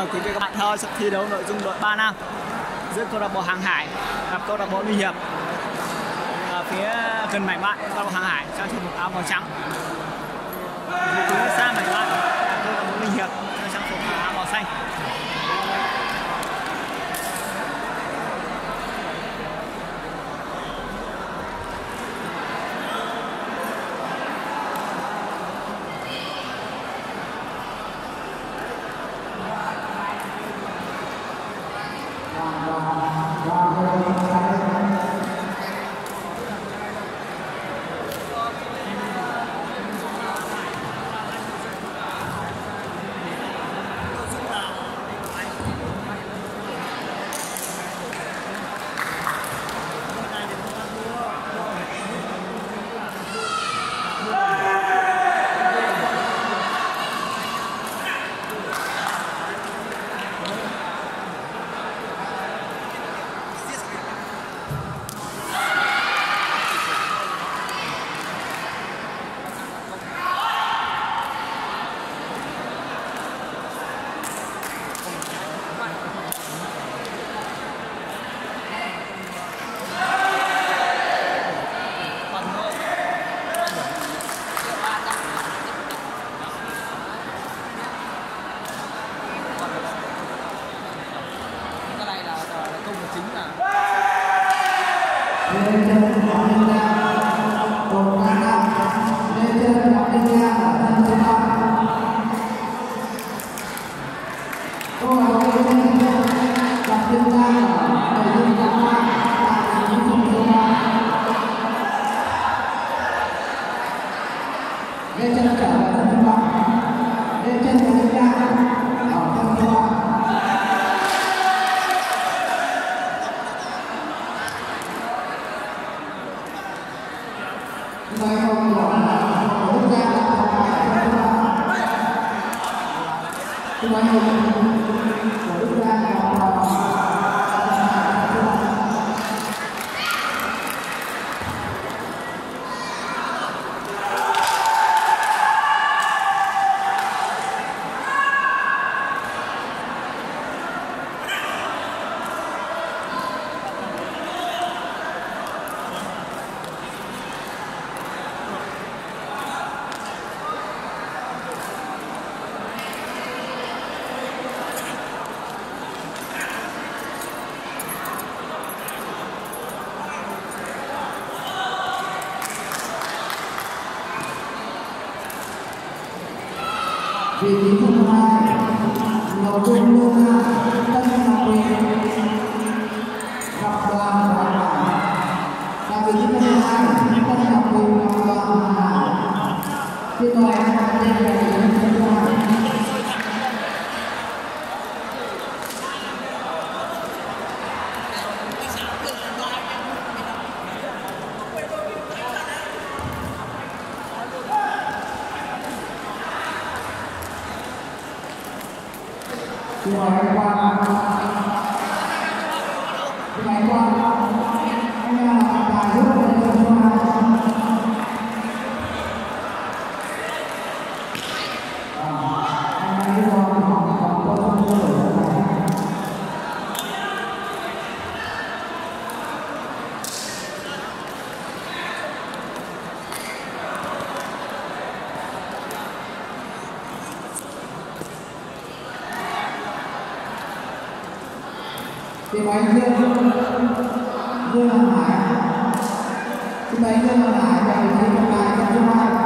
mời quý vị các bạn theo dõi thi đấu nội dung đội 3 nam giữa câu lạc bộ Hàng Hải gặp câu lạc bộ nguy Hiệp. Ở phía gần mảnh bạn, câu lạc bộ Hàng Hải, trang phục một áo màu trắng. sang mảnh bạn Thank you gọi là hỗ ra là không phải không phải Chúng anh hỗ ra là vị trí thứ hai nội dung lưu tân ngọc gặp đoàn hoàng hải và vị trí thứ hai tân ngọc quỳnh gặp đoàn hoàng hải xin mời các bạn lên là vị trí thứ hai Xin mời anh Quang Xin mời anh Quang Anh là tài giúp của anh Quang Anh là Quang học có thông tin của anh thì mấy anh Dương Dương Hoàng Hải thì mấy anh Dương Hoàng Hải và vị trí còn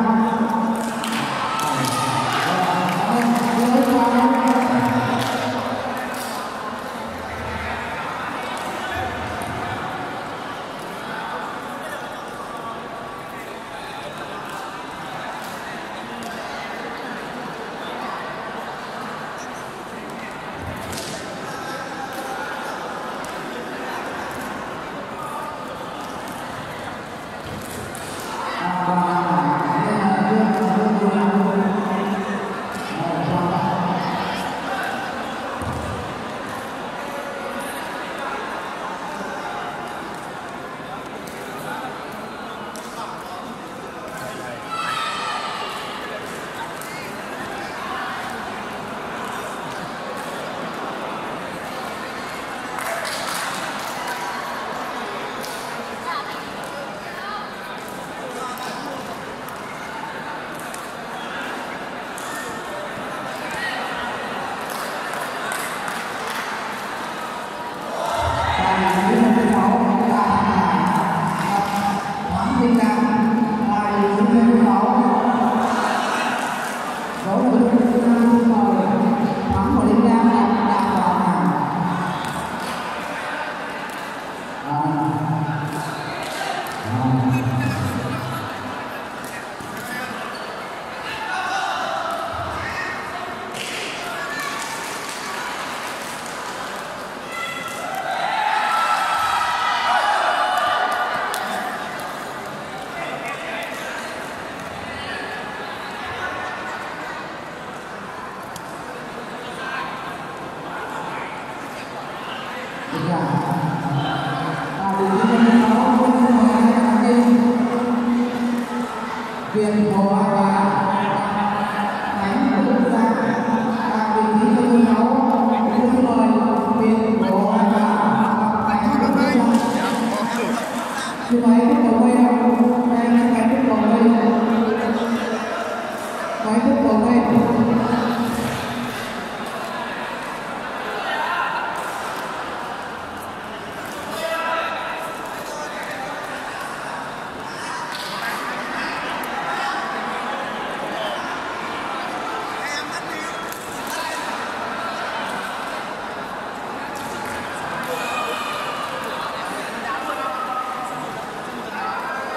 Amen. Yeah.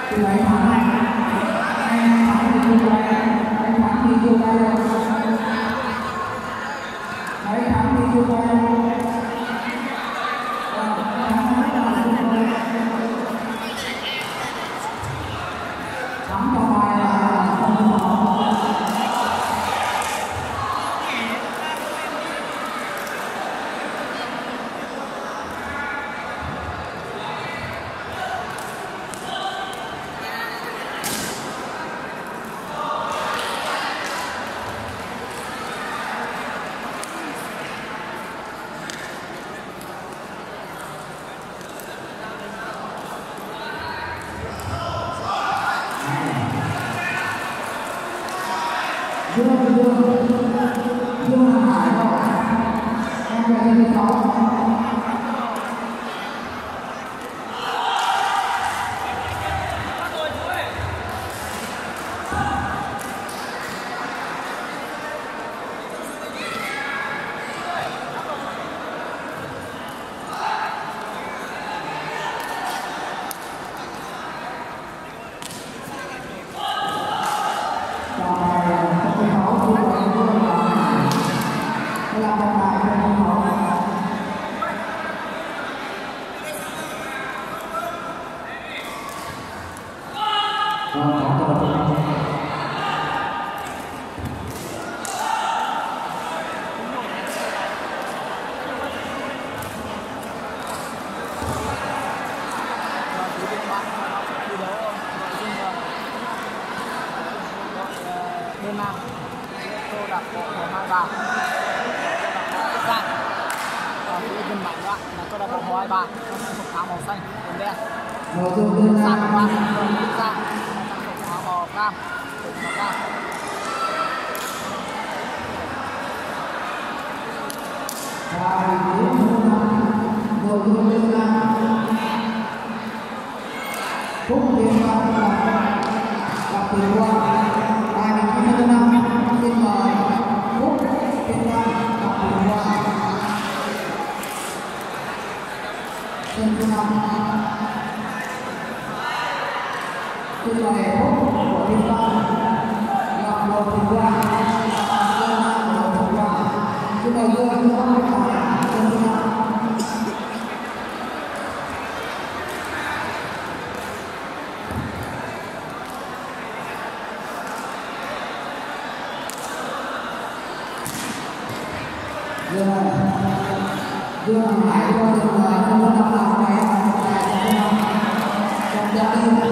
Thank you. Bravo, bravo. Đơn nam câu lạc bộ của hai bà gia và phía bên mảnh đoạn là câu lạc bộ hồ hai bà trong phục áo màu xanh quần đen dung đưa sang ra ba cam màu cam và vị trí thứ năm Phúc Liên Văn và Gặp Tiền Quang Tại vị trí thứ năm xin mời Phúc Liên Văn Gặp Tiền Quang Xin thứ năm Xin mời của Liên Văn Gặp một Tiền Quang Liên Văn Lộc Tiền Quang Xin chúng ta Văn cho không có năm nào này,